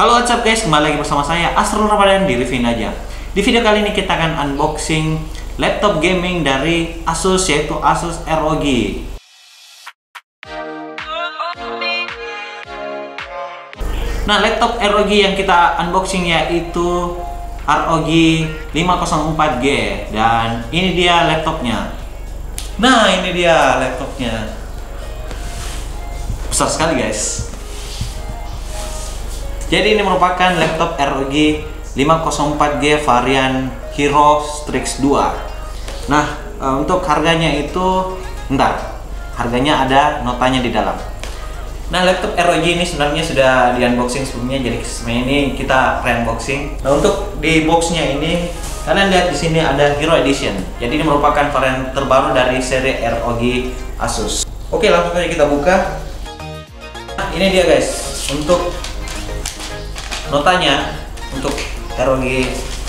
Halo what's up guys, kembali lagi bersama saya Asrul Ramadan di Review aja. Di video kali ini kita akan unboxing laptop gaming dari Asus yaitu Asus ROG. Nah, laptop ROG yang kita unboxing yaitu ROG 504G dan ini dia laptopnya. Nah, ini dia laptopnya. Besar sekali guys. Jadi ini merupakan laptop ROG 504G varian Hero Strix 2. Nah, e, untuk harganya itu entar. Harganya ada notanya di dalam. Nah, laptop ROG ini sebenarnya sudah di unboxing sebelumnya, jadi sebenarnya ini kita re-unboxing. Nah, untuk di boxnya ini kalian lihat di sini ada Hero Edition. Jadi ini merupakan varian terbaru dari seri ROG Asus. Oke, langsung saja kita buka. Nah, ini dia guys, untuk notanya untuk ROG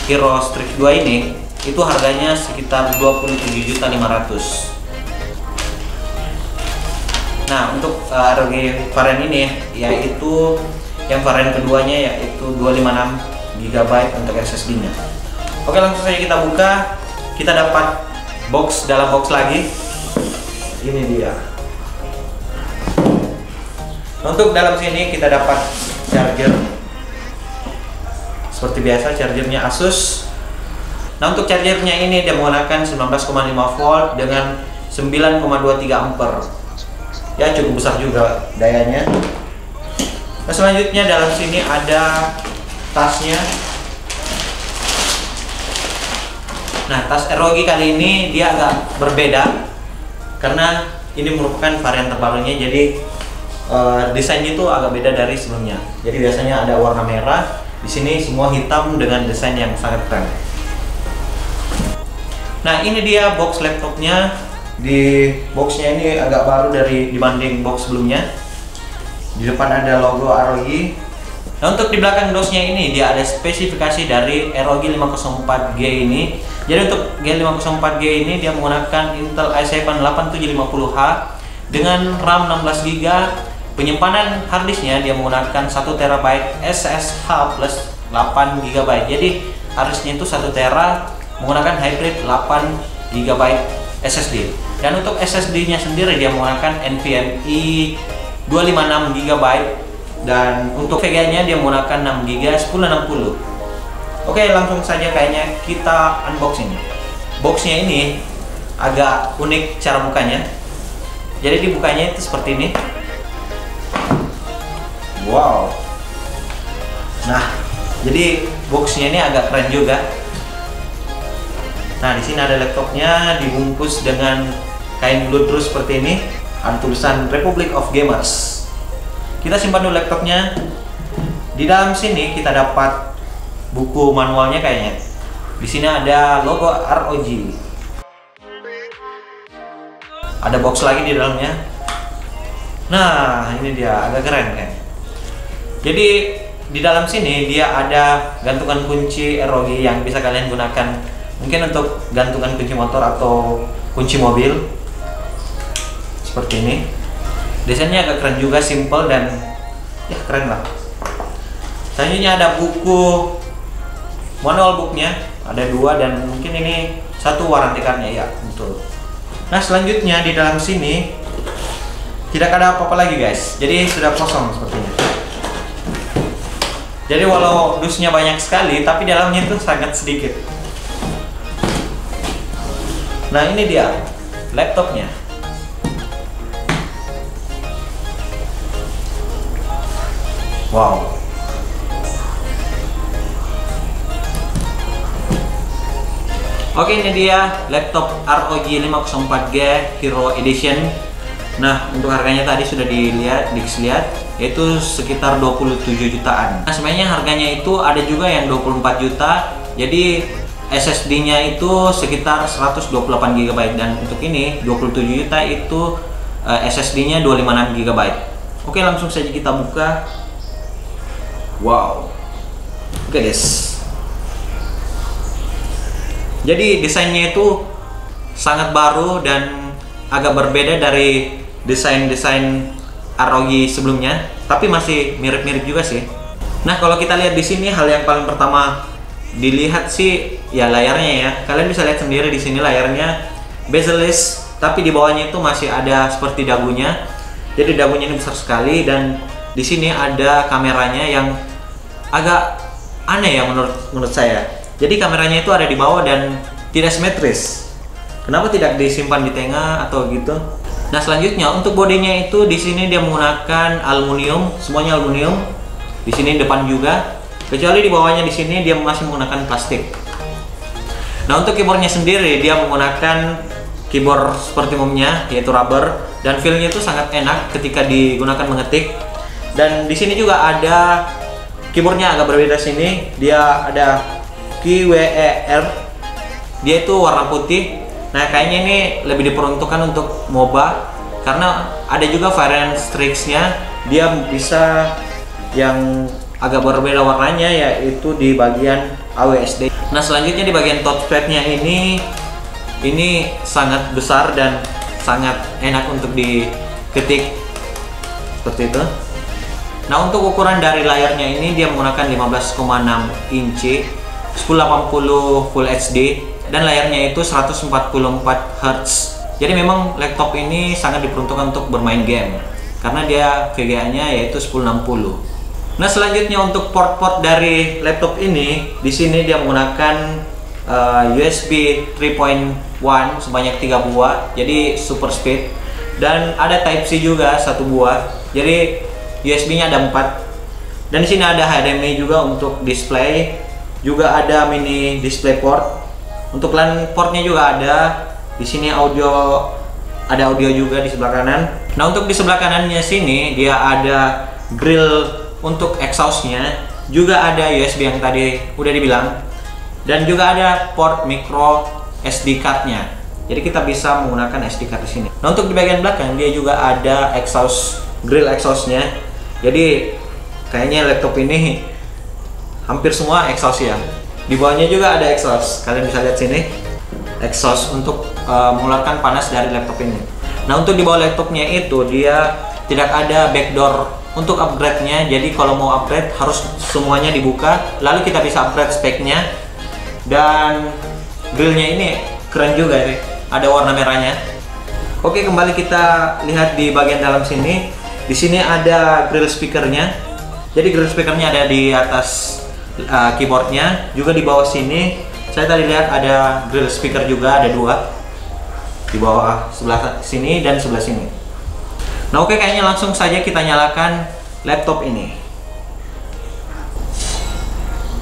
Hero Strix 2 ini itu harganya sekitar 27.500 nah untuk uh, ROG varian ini yaitu yang varian keduanya yaitu 256 GB untuk SSD nya oke langsung saja kita buka. Kita dapat box dalam box lagi. Ini dia. Untuk dalam sini kita dapat charger seperti biasa chargernya Asus. Nah untuk chargernya ini dia menggunakan 19,5 volt dengan 9,23 ampere ya cukup besar juga dayanya. Nah selanjutnya dalam sini ada tasnya. Nah tas ROG kali ini dia agak berbeda karena ini merupakan varian terbarunya jadi uh, desainnya itu agak beda dari sebelumnya. Jadi biasanya ada warna merah di sini semua hitam dengan desain yang sangat keren. Nah ini dia box laptopnya. Di boxnya ini agak baru dari dibanding box sebelumnya. Di depan ada logo ROG. Nah untuk di belakang dosnya ini dia ada spesifikasi dari ROG 504G ini. Jadi untuk G504G ini dia menggunakan Intel i7 8750H dengan RAM 16GB penyimpanan harddisknya dia menggunakan 1 TB SSH plus 8 GB jadi harddisknya itu 1 TB menggunakan hybrid 8 GB SSD dan untuk SSD nya sendiri dia menggunakan NVMe 256 GB dan untuk VGA nya dia menggunakan 6 GB 1060 oke langsung saja kayaknya kita unboxing. Boxnya ini agak unik cara bukanya. Jadi dibukanya itu seperti ini Wow. Nah, jadi boxnya ini agak keren juga. Nah, di sini ada laptopnya dibungkus dengan kain bluedrus seperti ini. Ada tulisan Republic of Gamers. Kita simpan dulu laptopnya. Di dalam sini kita dapat buku manualnya kayaknya. Di sini ada logo ROG. Ada box lagi di dalamnya. Nah, ini dia agak keren kan. Jadi di dalam sini dia ada gantungan kunci ROG yang bisa kalian gunakan. Mungkin untuk gantungan kunci motor atau kunci mobil. Seperti ini. Desainnya agak keren juga simple dan ya keren lah. Selanjutnya ada buku. Manual booknya. Ada dua dan mungkin ini satu waranti cardnya ya betul. Nah selanjutnya di dalam sini tidak ada apa-apa lagi guys. Jadi sudah kosong sepertinya jadi walau dusnya banyak sekali, tapi dalamnya itu sangat sedikit. Nah ini dia laptopnya. Wow. Oke ini dia laptop ROG 504G Hero Edition. Nah untuk harganya tadi sudah dilihat, dilihat itu sekitar 27 jutaan. Nah, sebenarnya harganya itu ada juga yang 24 juta. Jadi SSD-nya itu sekitar 128 GB dan untuk ini 27 juta itu SSD-nya 256 GB. Oke, langsung saja kita buka. Wow. Oke, guys. Jadi desainnya itu sangat baru dan agak berbeda dari desain-desain ROG sebelumnya tapi masih mirip-mirip juga sih Nah, kalau kita lihat di sini hal yang paling pertama dilihat sih ya layarnya ya. Kalian bisa lihat sendiri di sini layarnya bezel-less, tapi di bawahnya itu masih ada seperti dagunya. Jadi dagunya ini besar sekali dan di sini ada kameranya yang agak aneh ya menurut menurut saya. Jadi kameranya itu ada di bawah dan tidak simetris. Kenapa tidak disimpan di tengah atau gitu? Nah selanjutnya untuk bodinya itu di sini dia menggunakan aluminium, semuanya aluminium. Di sini depan juga. Kecuali di bawahnya di sini dia masih menggunakan plastik. Nah untuk keyboardnya sendiri dia menggunakan keyboard seperti umumnya yaitu rubber. Dan feelnya itu sangat enak ketika digunakan mengetik. Dan di sini juga ada keyboardnya agak berbeda sini. Dia ada QWER dia itu warna putih nah kayaknya ini lebih diperuntukkan untuk MOBA karena ada juga varian Strix-nya dia bisa yang agak berbeda warnanya yaitu di bagian AWSD. Nah selanjutnya di bagian touchpadnya ini ini sangat besar dan sangat enak untuk diketik seperti itu. Nah untuk ukuran dari layarnya ini dia menggunakan 15,6 inci 1080 Full HD dan layarnya itu 144 Hz. Jadi memang laptop ini sangat diperuntukkan untuk bermain game karena dia VGA-nya yaitu 1060. Nah selanjutnya untuk port-port dari laptop ini, di sini dia menggunakan uh, USB 3.1 sebanyak tiga buah, jadi super speed. Dan ada Type C juga satu buah, jadi USB-nya ada empat. Dan di sini ada HDMI juga untuk display, juga ada mini display port. Untuk LAN portnya juga ada. Di sini audio ada audio juga di sebelah kanan. Nah untuk di sebelah kanannya sini dia ada grill untuk exhaustnya. Juga ada USB yang tadi udah dibilang. Dan juga ada port micro SD cardnya. Jadi kita bisa menggunakan SD card di sini. Nah untuk di bagian belakang dia juga ada exhaust grill exhaustnya. Jadi kayaknya laptop ini hampir semua exhaust ya di bawahnya juga ada exhaust. Kalian bisa lihat sini. Exhaust untuk uh, mengeluarkan panas dari laptop ini. Nah untuk di bawah laptopnya itu dia tidak ada backdoor untuk upgrade-nya. Jadi kalau mau upgrade harus semuanya dibuka. Lalu kita bisa upgrade speknya. Dan grillnya ini keren juga ya ada warna merahnya. Oke kembali kita lihat di bagian dalam sini. Di sini ada grill speakernya. Jadi grill speakernya ada di atas uh, keyboardnya juga di bawah sini saya tadi lihat ada grill speaker juga ada dua di bawah sebelah sini dan sebelah sini Nah oke kayaknya langsung saja kita nyalakan laptop ini.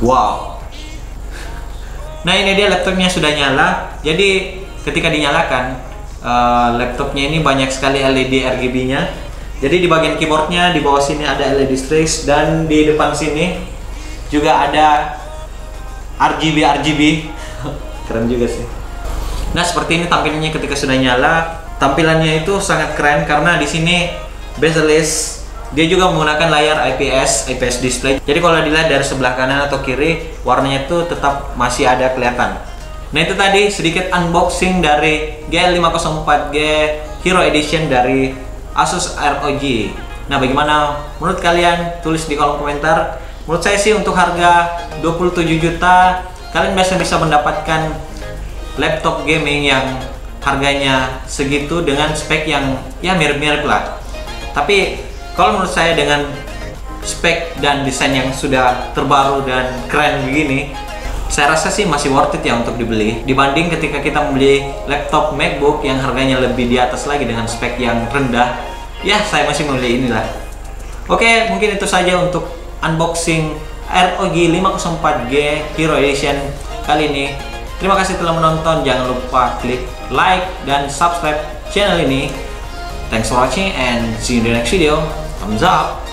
Wow. Nah ini dia laptopnya sudah nyala. Jadi ketika dinyalakan uh, laptopnya ini banyak sekali LED RGB-nya. Jadi di bagian keyboardnya di bawah sini ada LED strips dan di depan sini juga ada RGB RGB. Keren juga sih. Nah seperti ini tampilannya ketika sudah nyala. Tampilannya itu sangat keren karena di sini bezel-less dia juga menggunakan layar IPS IPS display. Jadi kalau dilihat dari sebelah kanan atau kiri warnanya itu tetap masih ada kelihatan. Nah itu tadi sedikit unboxing dari GL504G Hero Edition dari Asus ROG nah bagaimana menurut kalian? Tulis di kolom komentar menurut saya sih untuk harga 27 juta kalian biasa bisa mendapatkan laptop gaming yang harganya segitu dengan spek yang ya mirip-mirip lah. Tapi kalau menurut saya dengan spek dan desain yang sudah terbaru dan keren begini saya rasa sih masih worth it ya untuk dibeli. Dibanding ketika kita membeli laptop MacBook yang harganya lebih di atas lagi dengan spek yang rendah ya saya masih memilih inilah. Oke mungkin itu saja untuk unboxing ROG 504G Hero Edition kali ini Terima kasih telah menonton. Jangan lupa klik like dan subscribe channel ini. Thanks for watching and see you in the next video. Thumbs up.